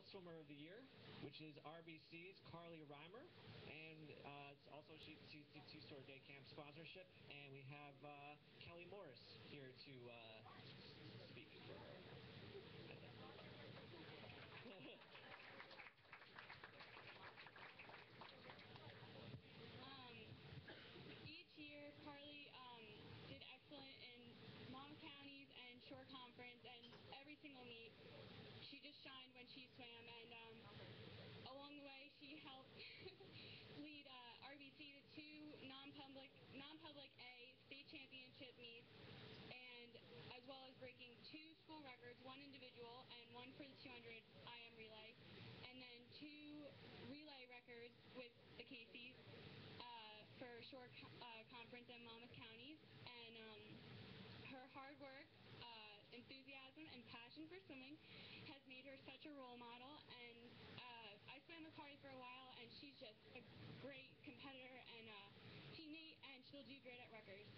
Girl Swimmer of the Year, which is RBC's Karlie Rymer, and uh, it's also she, she's the two-store day camp sponsorship, and we have uh, Kelly Morris here to uh, speak for her. Um, each year, Karlie um, did excellent in Monmouth counties and shore conference, and every single meet, she just shined when she swam. And um, along the way, she helped lead uh, RBC to two non-public, non-public A state championship meets, and as well as breaking two school records, one individual and one for the 200 IM relay, and then two relay records with the Caseys uh, for shore co- uh, conference in Monmouth counties. And um, her hard work, uh, enthusiasm, and passion for swimming has made her such a role model. And uh, I swam with Karlie for a while, and she's just a great competitor and uh, teammate, and she'll do great at Rutgers.